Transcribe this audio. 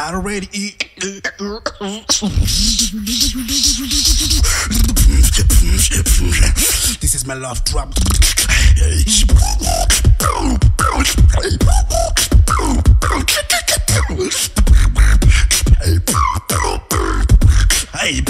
I already eat. This is my love drop. Hey.